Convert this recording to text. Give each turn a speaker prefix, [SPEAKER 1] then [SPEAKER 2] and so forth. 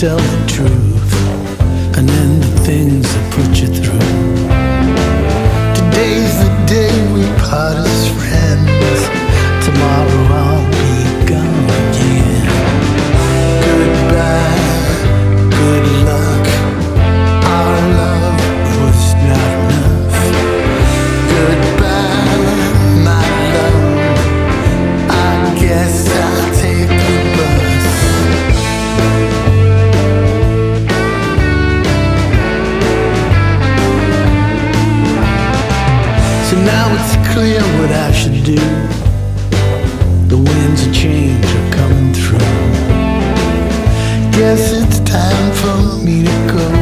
[SPEAKER 1] tell the truth and end the things that put you through. So now it's clear what I should do. The winds of change are coming through. Guess it's time for me to go.